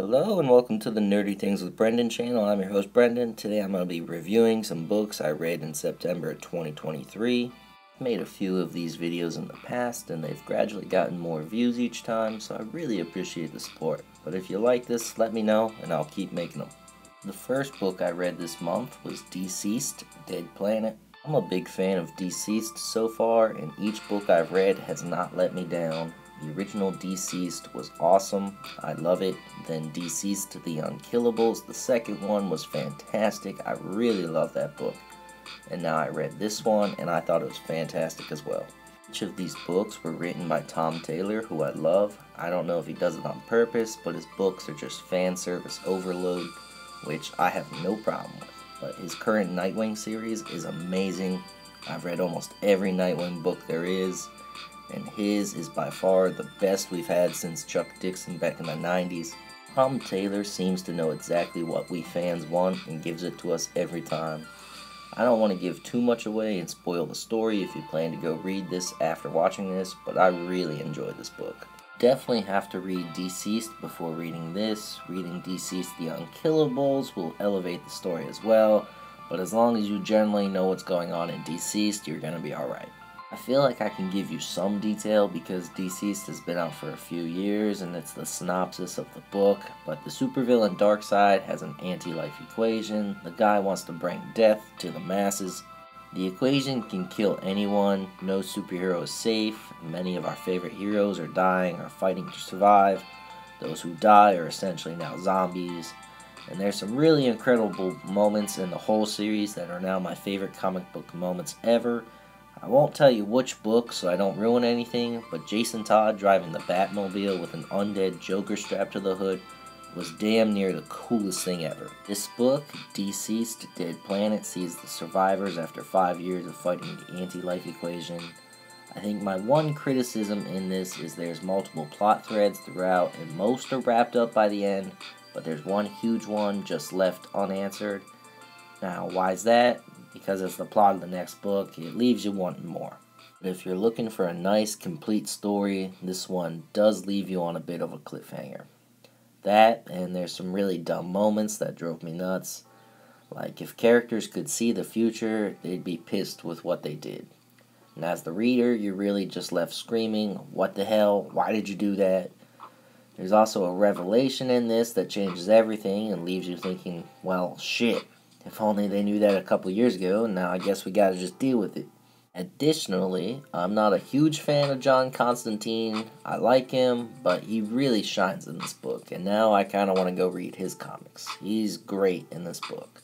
Hello and welcome to the Nerdy Things with Brendon channel. I'm your host Brendon. Today I'm going to be reviewing some books I read in September 2023. I've made a few of these videos in the past and they've gradually gotten more views each time, so I really appreciate the support. But if you like this, let me know and I'll keep making them. The first book I read this month was DCeased Dead Planet. I'm a big fan of DCeased so far and each book I've read has not let me down the original DCeased was awesome. I love it. Then DCeased The Unkillables, the second one was fantastic. I really love that book. And now I read this one and I thought it was fantastic as well. Each of these books were written by Tom Taylor, who I love. I don't know if he does it on purpose, but his books are just fan service overload, which I have no problem with. But his current Nightwing series is amazing. I've read almost every Nightwing book there is and his is by far the best we've had since Chuck Dixon back in the 90s. Tom Taylor seems to know exactly what we fans want and gives it to us every time. I don't want to give too much away and spoil the story if you plan to go read this after watching this, but I really enjoyed this book. Definitely have to read DCeased before reading this. Reading DCeased The Unkillables will elevate the story as well, but as long as you generally know what's going on in DCeased, you're going to be alright. I feel like I can give you some detail because DCeased has been out for a few years and it's the synopsis of the book, but the supervillain Darkseid has an anti-life equation. The guy wants to bring death to the masses. The equation can kill anyone, no superhero is safe, many of our favorite heroes are dying or fighting to survive. Those who die are essentially now zombies. And there's some really incredible moments in the whole series that are now my favorite comic book moments ever. I won't tell you which book so I don't ruin anything, but Jason Todd driving the Batmobile with an undead Joker strapped to the hood was damn near the coolest thing ever. This book, DCeased Dead Planet, sees the survivors after five years of fighting the anti-life equation. I think my one criticism in this is there's multiple plot threads throughout and most are wrapped up by the end, but there's one huge one just left unanswered. Now, why is that? Because it's the plot of the next book. It leaves you wanting more. But if you're looking for a nice, complete story, this one does leave you on a bit of a cliffhanger. That, and there's some really dumb moments that drove me nuts. Like, if characters could see the future, they'd be pissed with what they did. And as the reader, you're really just left screaming, What the hell? Why did you do that? There's also a revelation in this that changes everything and leaves you thinking, Well, shit. If only they knew that a couple years ago, now I guess we gotta just deal with it. Additionally, I'm not a huge fan of John Constantine. I like him, but he really shines in this book, and now I kind of want to go read his comics. He's great in this book.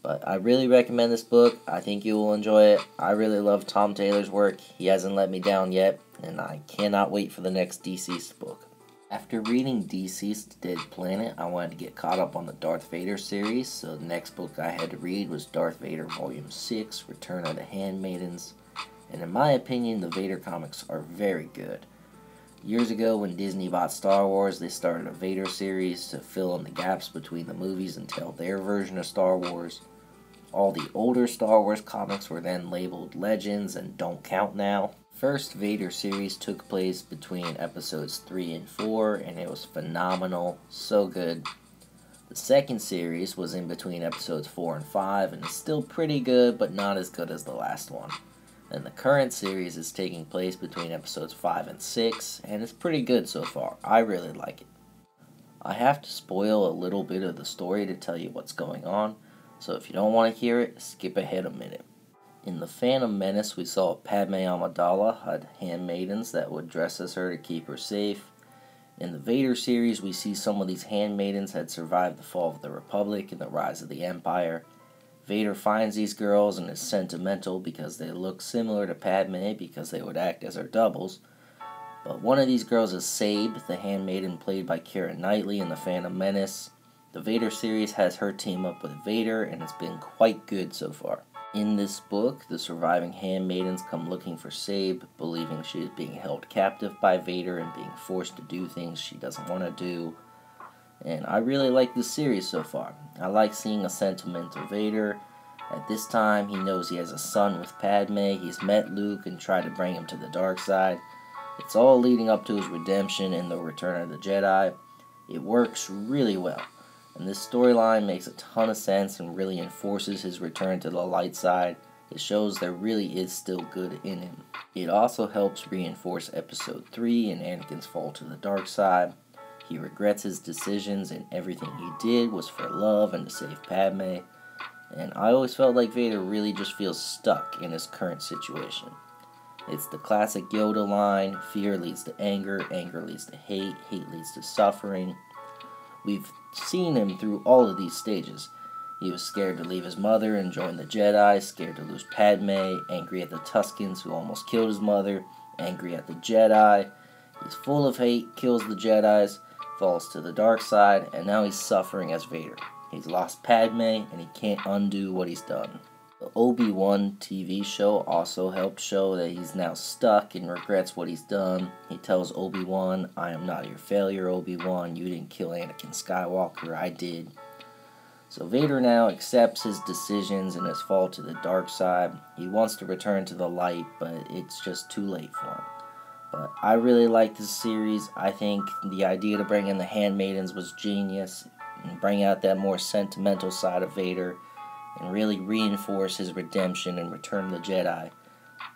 But I really recommend this book. I think you will enjoy it. I really love Tom Taylor's work. He hasn't let me down yet, and I cannot wait for the next DCeased book. After reading DCeased Dead Planet, I wanted to get caught up on the Darth Vader series, so the next book I had to read was Darth Vader Volume 6, Return of the Handmaidens, and in my opinion, the Vader comics are very good. Years ago, when Disney bought Star Wars, they started a Vader series to fill in the gaps between the movies and tell their version of Star Wars. All the older Star Wars comics were then labeled Legends and don't count now first Vader series took place between episodes 3 and 4, and it was phenomenal, so good. The second series was in between episodes 4 and 5, and it's still pretty good, but not as good as the last one. And the current series is taking place between episodes 5 and 6, and it's pretty good so far. I really like it. I have to spoil a little bit of the story to tell you what's going on, so if you don't want to hear it, skip ahead a minute. In The Phantom Menace, we saw Padme Amidala had handmaidens that would dress as her to keep her safe. In the Vader series, we see some of these handmaidens had survived the fall of the Republic and the rise of the Empire. Vader finds these girls and is sentimental because they look similar to Padme because they would act as her doubles. But one of these girls is Sabe, the handmaiden played by Keira Knightley in The Phantom Menace. The Vader series has her team up with Vader and it's been quite good so far. In this book, the surviving handmaidens come looking for Sabe, believing she is being held captive by Vader and being forced to do things she doesn't want to do. And I really like this series so far. I like seeing a sentimental Vader. At this time, he knows he has a son with Padme. He's met Luke and tried to bring him to the dark side. It's all leading up to his redemption in the Return of the Jedi. It works really well, and this storyline makes a ton of sense and really enforces his return to the light side. It shows there really is still good in him. It also helps reinforce episode 3 and Anakin's fall to the dark side. He regrets his decisions and everything he did was for love and to save Padme. And I always felt like Vader really just feels stuck in his current situation. It's the classic Yoda line fear leads to anger, anger leads to hate, hate leads to suffering. We've seen him through all of these stages. He was scared to leave his mother and join the Jedi, scared to lose Padme, angry at the Tuskens who almost killed his mother, angry at the Jedi. He's full of hate, kills the Jedi's, falls to the dark side, and now he's suffering as Vader. He's lost Padme, and he can't undo what he's done. The Obi Wan TV show also helped show that he's now stuck and regrets what he's done. He tells Obi Wan, I am not your failure, Obi Wan. You didn't kill Anakin Skywalker, I did. So Vader now accepts his decisions and his fall to the dark side. He wants to return to the light, but it's just too late for him. But I really like this series. I think the idea to bring in the Handmaidens was genius and bring out that more sentimental side of Vader and really reinforce his redemption and Return of the Jedi.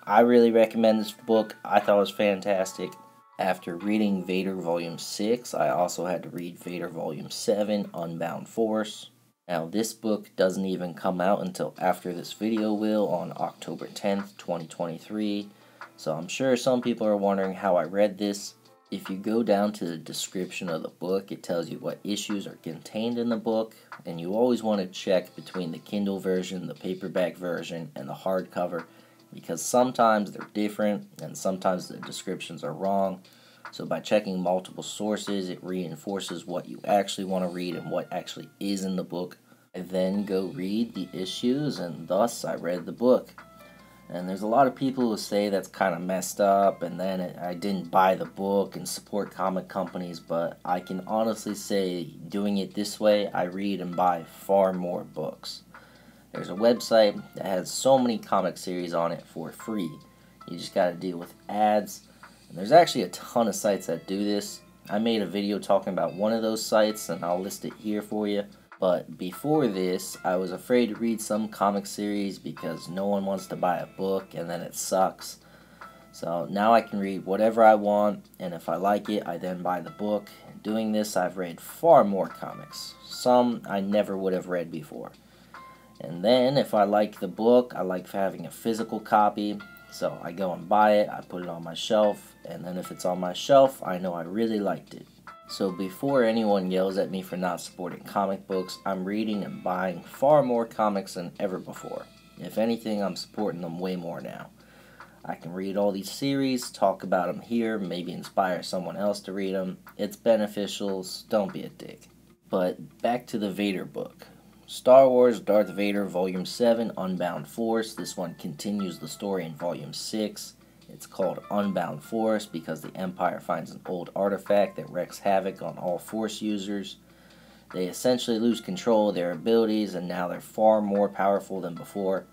I really recommend this book. I thought it was fantastic. After reading Vader Volume 6, I also had to read Vader Volume 7, Unbound Force. Now, this book doesn't even come out until after this video will on October 10th, 2023. So I'm sure some people are wondering how I read this. If you go down to the description of the book, it tells you what issues are contained in the book, and you always want to check between the Kindle version, the paperback version, and the hardcover because sometimes they're different and sometimes the descriptions are wrong. So, by checking multiple sources, it reinforces what you actually want to read and what actually is in the book. I then go read the issues, and thus I read the book. And there's a lot of people who say that's kind of messed up, and then it, I didn't buy the book and support comic companies, but I can honestly say doing it this way, I read and buy far more books. There's a website that has so many comic series on it for free. You just got to deal with ads. And there's actually a ton of sites that do this. I made a video talking about one of those sites, and I'll list it here for you. But before this, I was afraid to read some comic series because no one wants to buy a book and then it sucks. So now I can read whatever I want, and if I like it, I then buy the book. Doing this, I've read far more comics. Some I never would have read before. And then, if I like the book, I like having a physical copy. So I go and buy it, I put it on my shelf, and then if it's on my shelf, I know I really liked it. So before anyone yells at me for not supporting comic books, I'm reading and buying far more comics than ever before. If anything, I'm supporting them way more now. I can read all these series, talk about them here, maybe inspire someone else to read them. It's beneficial, so don't be a dick. But back to the Vader book. Star Wars Darth Vader Volume 7 Unbound Force. This one continues the story in Volume 6. It's called Unbound Force because the Empire finds an old artifact that wreaks havoc on all Force users. They essentially lose control of their abilities and now they're far more powerful than before.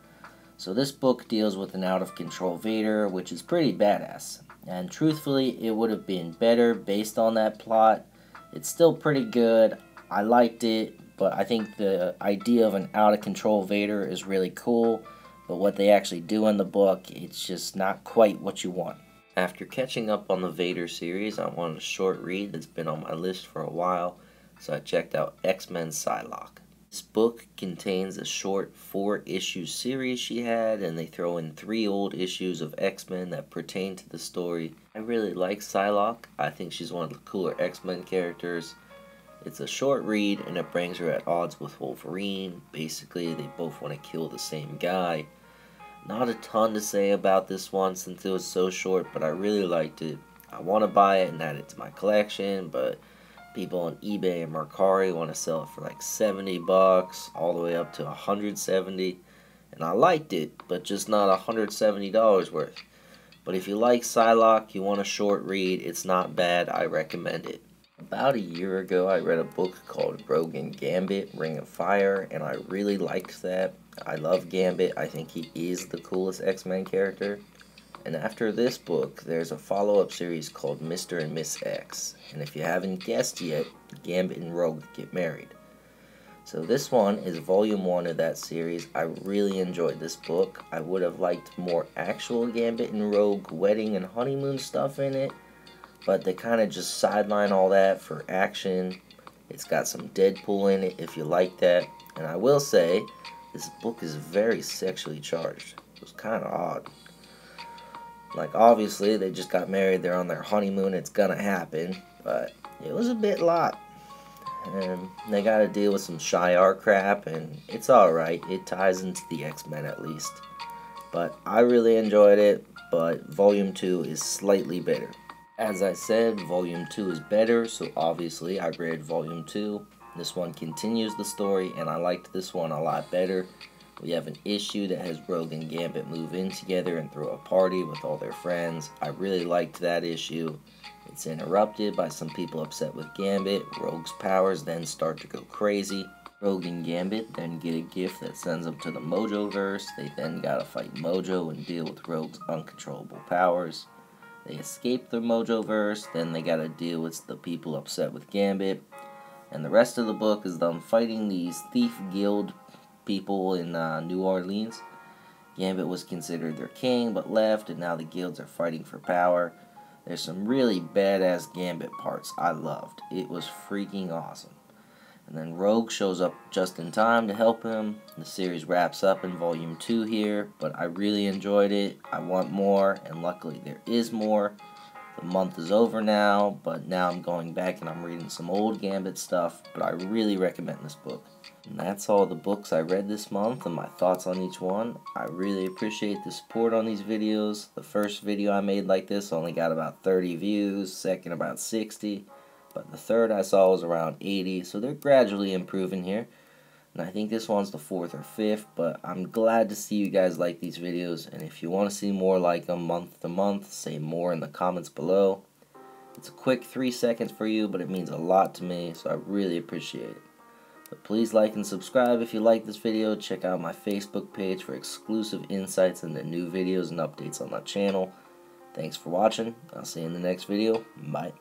So this book deals with an out of control Vader, which is pretty badass. And truthfully, it would have been better based on that plot. It's still pretty good. I liked it, but I think the idea of an out of control Vader is really cool but what they actually do in the book, it's just not quite what you want. After catching up on the Vader series, I wanted a short read that's been on my list for a while, so I checked out X Men Psylocke. This book contains a short four issue series she had, and they throw in three old issues of X Men that pertain to the story. I really like Psylocke, I think she's one of the cooler X Men characters. It's a short read and it brings her at odds with Wolverine. Basically, they both want to kill the same guy. Not a ton to say about this one since it was so short, but I really liked it. I want to buy it and add it to my collection, but people on eBay and Mercari want to sell it for like 70 bucks, all the way up to 170 and I liked it, but just not $170 worth. But if you like Psylocke, you want a short read, it's not bad, I recommend it. About a year ago, I read a book called Rogue and Gambit, Ring of Fire, and I really liked that. I love Gambit. I think he is the coolest X-Men character. And after this book, there's a follow-up series called Mr. and Miss X. And if you haven't guessed yet, Gambit and Rogue get married. So this one is volume one of that series. I really enjoyed this book. I would have liked more actual Gambit and Rogue wedding and honeymoon stuff in it. But they kind of just sideline all that for action. It's got some Deadpool in it if you like that. And I will say, this book is very sexually charged. It was kind of odd. Like, obviously, they just got married. They're on their honeymoon. It's gonna happen. But it was a bit lot and they got to deal with some Shi'ar crap, and it's alright. It ties into the X-Men at least. But I really enjoyed it, but Volume 2 is slightly better. As I said, Volume 2 is better, so obviously I read Volume 2. This one continues the story, and I liked this one a lot better. We have an issue that has Rogue and Gambit move in together and throw a party with all their friends. I really liked that issue. It's interrupted by some people upset with Gambit. Rogue's powers then start to go crazy. Rogue and Gambit then get a gift that sends them to the Mojoverse. They then gotta fight Mojo and deal with Rogue's uncontrollable powers. They escape the Mojoverse, then they gotta deal with the people upset with Gambit. And the rest of the book is them fighting these thief guild people in uh, New Orleans. Gambit was considered their king, but left, and now the guilds are fighting for power. There's some really badass Gambit parts I loved. It was freaking awesome. And then Rogue shows up just in time to help him. The series wraps up in volume 2 here, but I really enjoyed it. I want more, and luckily there is more. The month is over now, but now I'm going back and I'm reading some old Gambit stuff, but I really recommend this book. And that's all the books I read this month and my thoughts on each one. I really appreciate the support on these videos. The first video I made like this only got about 30 views, second about 60, but the third I saw was around 80, so they're gradually improving here. And I think this one's the fourth or fifth, but I'm glad to see you guys like these videos. And if you want to see more like them month to month, say more in the comments below. It's a quick three seconds for you, but it means a lot to me, so I really appreciate it. But please like and subscribe if you like this video. Check out my Facebook page for exclusive insights into new videos and updates on my channel. Thanks for watching. I'll see you in the next video. Bye.